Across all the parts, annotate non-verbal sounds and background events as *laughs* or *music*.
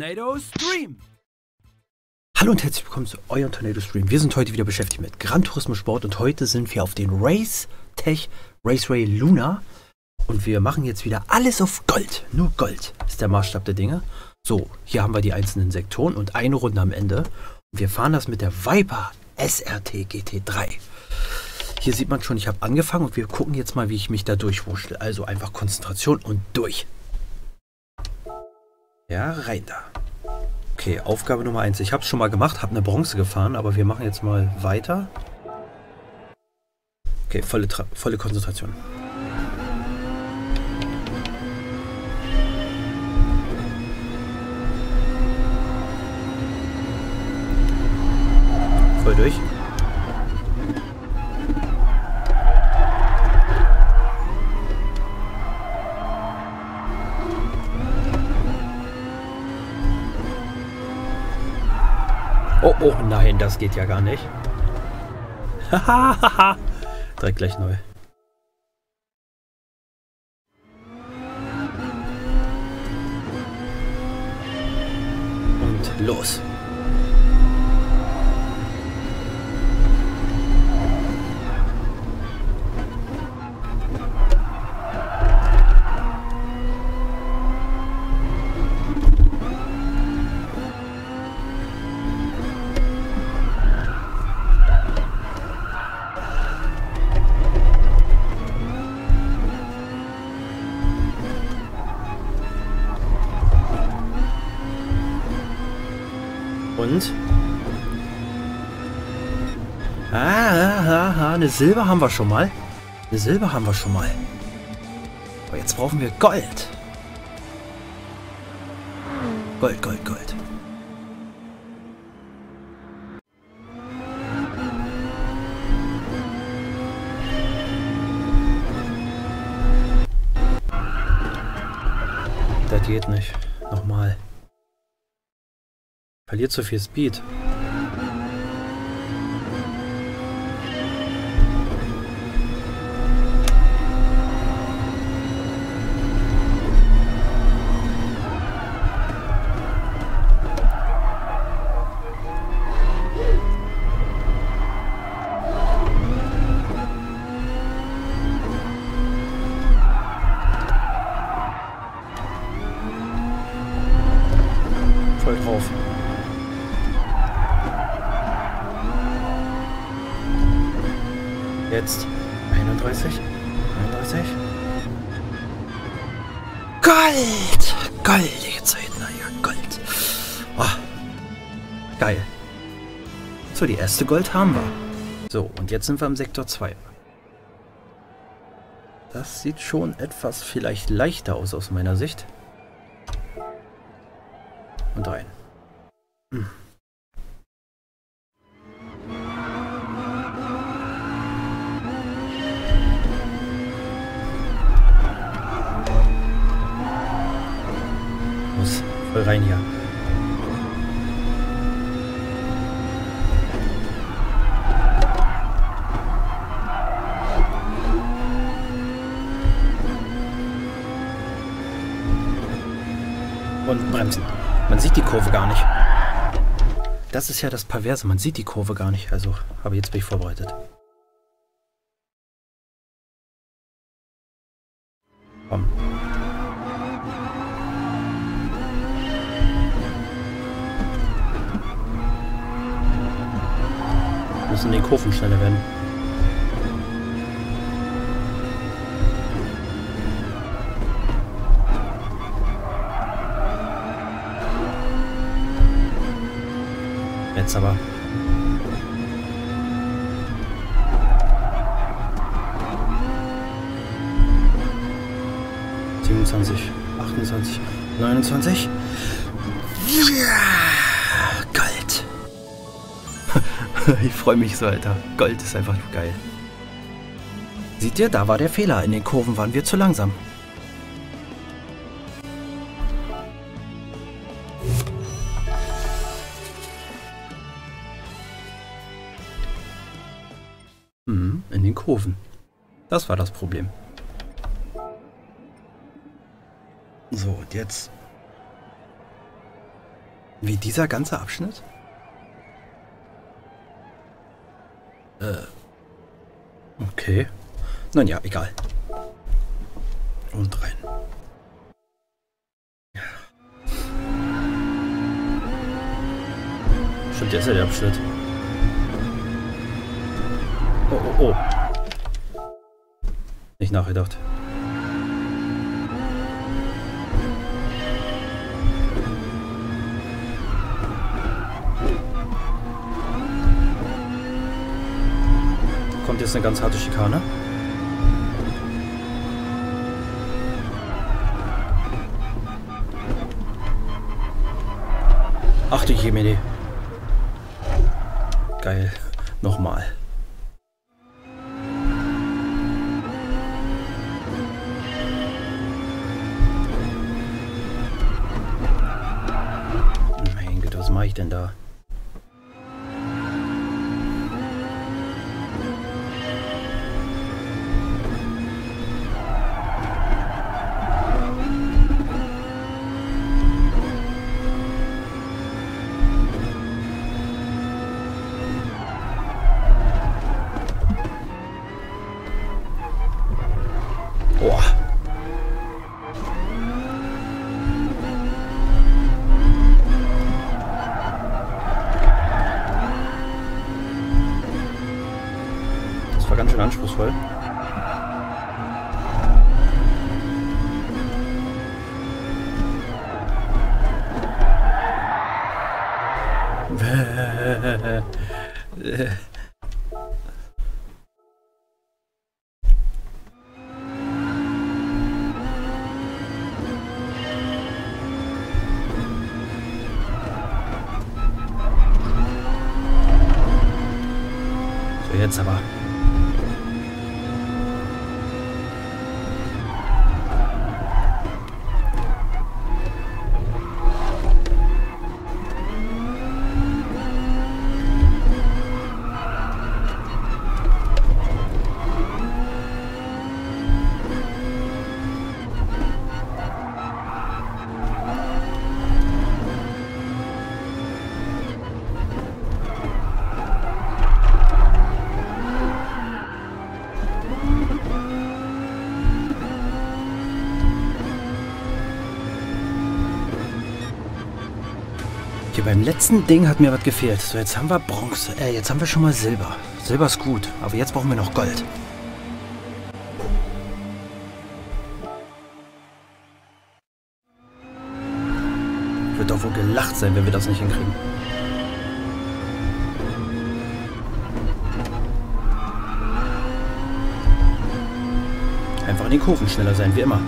Tornado Stream. Hallo und herzlich willkommen zu eurem Tornado Stream. Wir sind heute wieder beschäftigt mit Gran Turismo Sport und heute sind wir auf den Race Tech Race Ray Luna. Und wir machen jetzt wieder alles auf Gold. Nur Gold ist der Maßstab der Dinge. So, hier haben wir die einzelnen Sektoren und eine Runde am Ende. Und wir fahren das mit der Viper SRT GT3. Hier sieht man schon, ich habe angefangen und wir gucken jetzt mal, wie ich mich da durchwurschtel. Also einfach Konzentration und durch. Ja, rein da. Okay, Aufgabe Nummer 1. Ich habe es schon mal gemacht, habe eine Bronze gefahren, aber wir machen jetzt mal weiter. Okay, volle, volle Konzentration. Voll durch. Oh, nein, das geht ja gar nicht. Hahaha. Direkt gleich neu. Und los. Eine Silber haben wir schon mal. Eine Silber haben wir schon mal. Aber jetzt brauchen wir Gold. Gold, Gold, Gold. Das geht nicht. Nochmal. Verliert zu viel Speed. Geil. So, die erste Gold haben wir. So, und jetzt sind wir im Sektor 2. Das sieht schon etwas vielleicht leichter aus aus meiner Sicht. Und rein. Hm. Muss voll rein hier. Und bremsen. Man sieht die Kurve gar nicht. Das ist ja das Perverse. Man sieht die Kurve gar nicht. Also, aber jetzt bin ich vorbereitet. Komm. Müssen die Kurven schneller werden. Jetzt aber. Siebenundzwanzig, achtundzwanzig, neunundzwanzig. Ja, Gold. *laughs* ich freue mich so, Alter. Gold ist einfach geil. Seht ihr, da war der Fehler. In den Kurven waren wir zu langsam. Das war das Problem. So, und jetzt Wie dieser ganze Abschnitt? Äh. Okay. Nun ja, egal. Und rein. Stimmt, der ist ja der Abschnitt. Oh, oh, oh. Nicht nachgedacht. Kommt jetzt eine ganz harte Schikane. Ach du Jemine. Geil. Nochmal. Gott, was war ganz *laughs* Hier beim letzten Ding hat mir was gefehlt. So, jetzt haben wir Bronze. Äh, jetzt haben wir schon mal Silber. Silber ist gut, aber jetzt brauchen wir noch Gold. Wird doch wohl gelacht sein, wenn wir das nicht hinkriegen. Einfach in den Kurven schneller sein, wie immer.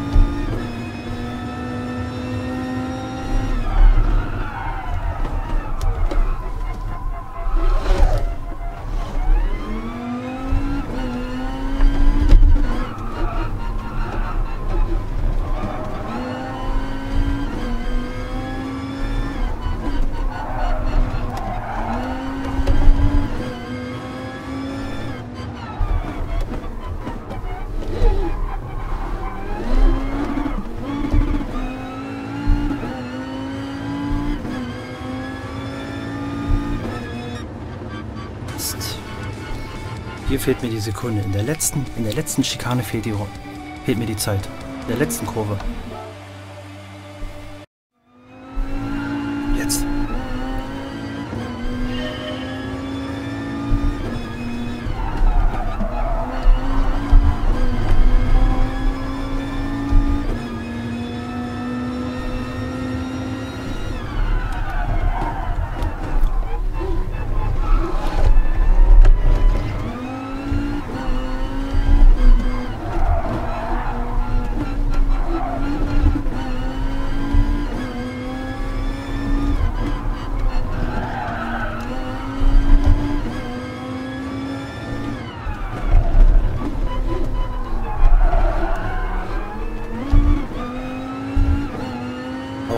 Hier fehlt mir die Sekunde. In der letzten, in der letzten Schikane fehlt, die, fehlt mir die Zeit. In der letzten Kurve.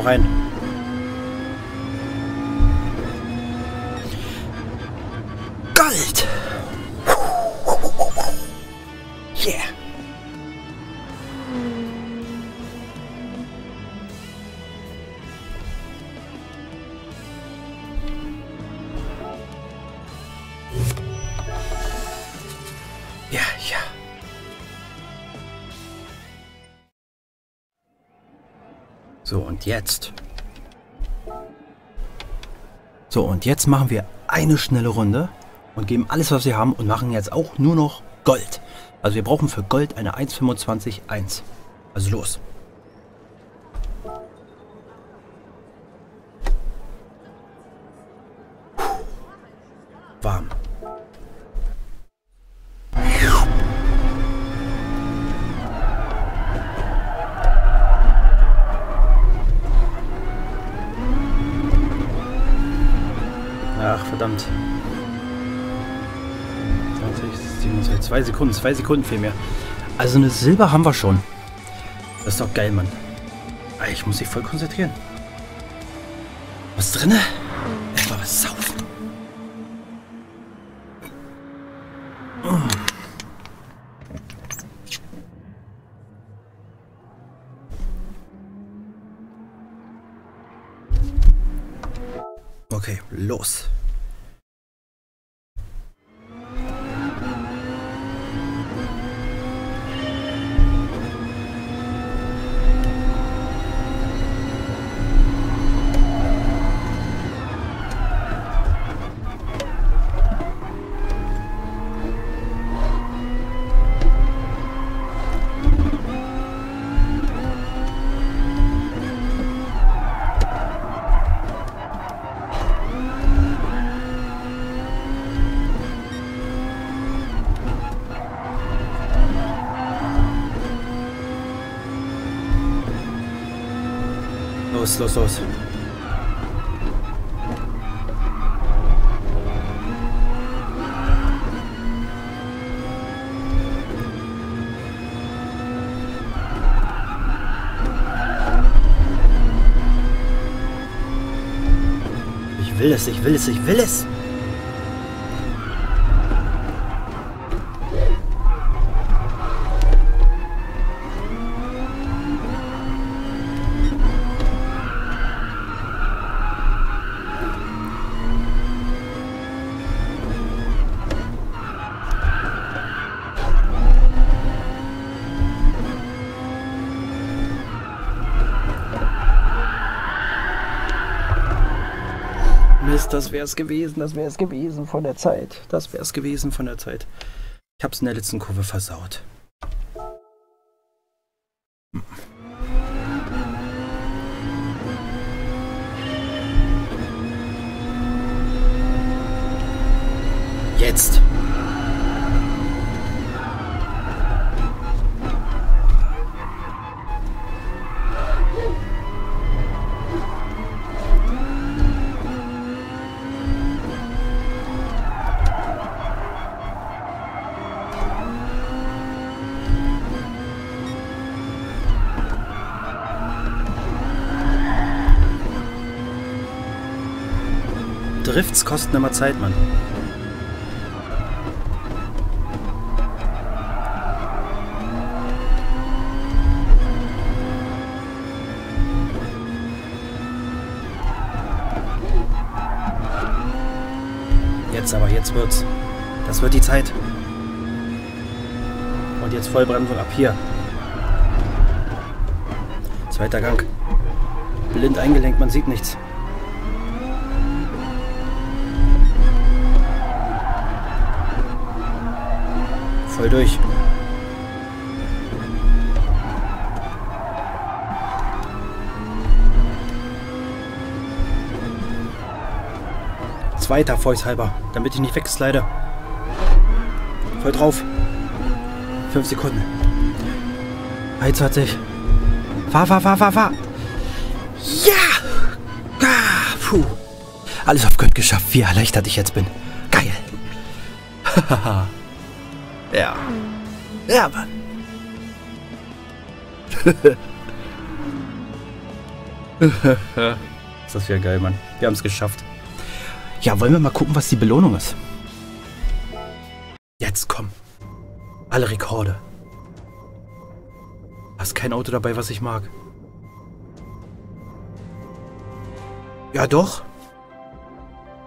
Rein. Gold! Jetzt. So, und jetzt machen wir eine schnelle Runde und geben alles, was wir haben und machen jetzt auch nur noch Gold. Also wir brauchen für Gold eine 1,25,1. Also los. Ach, verdammt. 20, 27, zwei Sekunden, zwei Sekunden vielmehr. Also eine Silber haben wir schon. Das ist doch geil, Mann. Ich muss mich voll konzentrieren. Was drinne? Erstmal was saufen. Los. Los, los, los. Ich will es, ich will es, ich will es. Das wäre es gewesen, das wäre es gewesen von der Zeit. Das wäre es gewesen von der Zeit. Ich hab's in der letzten Kurve versaut. Jetzt. Drifts kosten immer Zeit, Mann. Jetzt aber, jetzt wird's. Das wird die Zeit. Und jetzt Vollbremsung ab hier. Zweiter Gang. Blind eingelenkt, man sieht nichts. Voll durch. Zweiter halber, damit ich nicht wegslide. Voll drauf. Fünf Sekunden. 21. Fahr, fahr, fahr, fahr, fahr. Ja! Ah, puh. Alles auf Gott geschafft. Wie erleichtert ich jetzt bin. Geil. Haha. *laughs* Ja. Ja, Mann. *laughs* ist das wieder geil, Mann. Wir haben es geschafft. Ja, wollen wir mal gucken, was die Belohnung ist. Jetzt komm. Alle Rekorde. Hast kein Auto dabei, was ich mag. Ja, doch.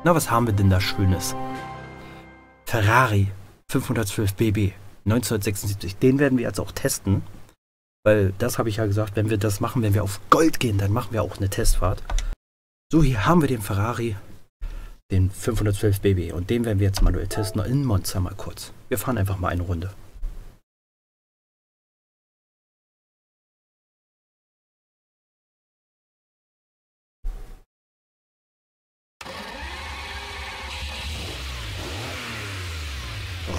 Na, was haben wir denn da Schönes? Ferrari 512 BB 1976. Den werden wir jetzt auch testen. Weil das habe ich ja gesagt, wenn wir das machen, wenn wir auf Gold gehen, dann machen wir auch eine Testfahrt. So, hier haben wir den Ferrari, den 512 BB. Und den werden wir jetzt manuell testen in Monza mal kurz. Wir fahren einfach mal eine Runde.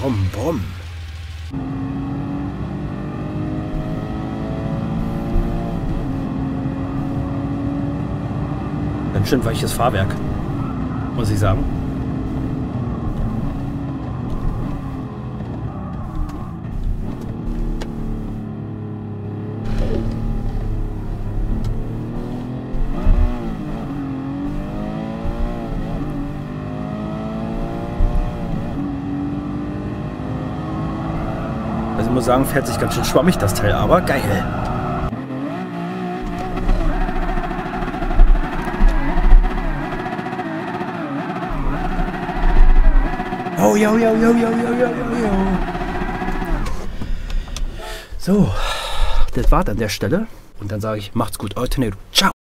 Brumm, brumm. Ganz schön weiches Fahrwerk, muss ich sagen. sagen, fährt sich ganz schön schwammig das Teil, aber geil. Oh, yo, yo, yo, yo, yo, yo, yo. So, das war's an der Stelle. Und dann sage ich, macht's gut, euer Tornado. Ciao.